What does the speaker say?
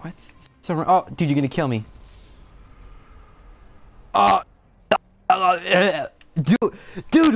What? So, oh, dude, you're gonna kill me. Oh, dude, dude,